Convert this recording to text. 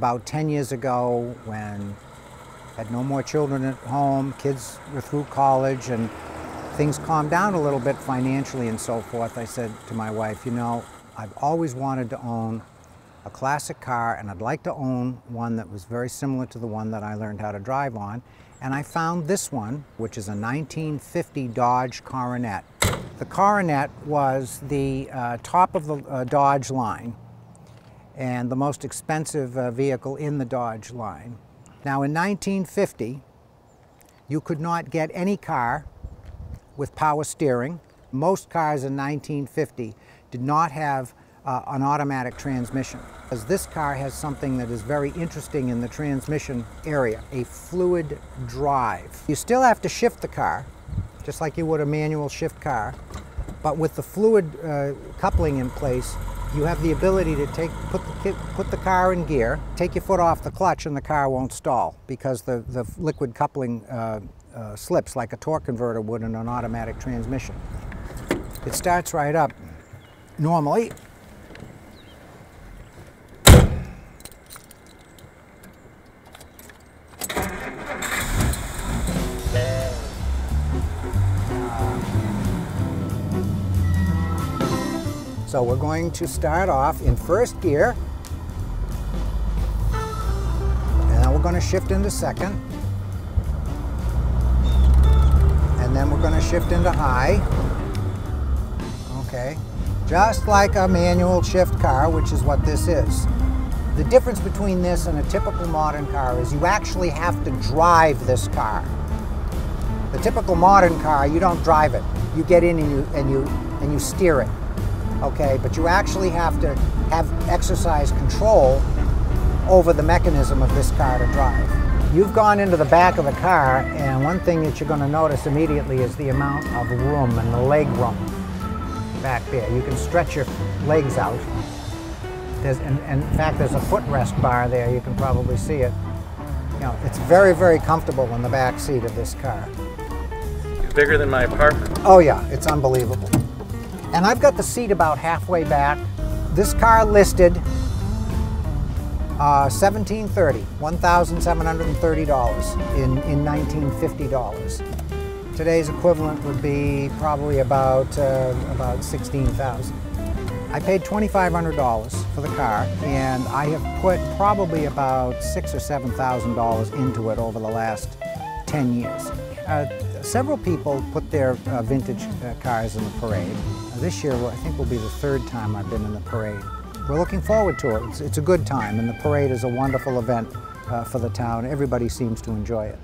About 10 years ago, when I had no more children at home, kids were through college, and things calmed down a little bit financially and so forth, I said to my wife, you know, I've always wanted to own a classic car, and I'd like to own one that was very similar to the one that I learned how to drive on. And I found this one, which is a 1950 Dodge Coronet. The Coronet was the uh, top of the uh, Dodge line and the most expensive uh, vehicle in the Dodge line. Now in 1950, you could not get any car with power steering. Most cars in 1950 did not have uh, an automatic transmission. As this car has something that is very interesting in the transmission area, a fluid drive. You still have to shift the car, just like you would a manual shift car, but with the fluid uh, coupling in place, you have the ability to take, put, the, put the car in gear, take your foot off the clutch and the car won't stall because the, the liquid coupling uh, uh, slips like a torque converter would in an automatic transmission. It starts right up normally So we're going to start off in first gear. And then we're going to shift into second. And then we're going to shift into high. Okay. Just like a manual shift car, which is what this is. The difference between this and a typical modern car is you actually have to drive this car. The typical modern car, you don't drive it. You get in and you and you and you steer it okay? But you actually have to have exercise control over the mechanism of this car to drive. You've gone into the back of the car, and one thing that you're going to notice immediately is the amount of room and the leg room back there. You can stretch your legs out. There's, and, and in fact, there's a footrest bar there. You can probably see it. You know, it's very, very comfortable in the back seat of this car. It's bigger than my apartment. Oh yeah, it's unbelievable. And I've got the seat about halfway back. This car listed uh, 1730 $1,730 in, in 1950 dollars. Today's equivalent would be probably about, uh, about 16000 I paid $2,500 for the car, and I have put probably about six or $7,000 into it over the last 10 years. Uh, several people put their uh, vintage uh, cars in the parade. This year, I think will be the third time I've been in the parade. We're looking forward to it. It's, it's a good time, and the parade is a wonderful event uh, for the town. Everybody seems to enjoy it.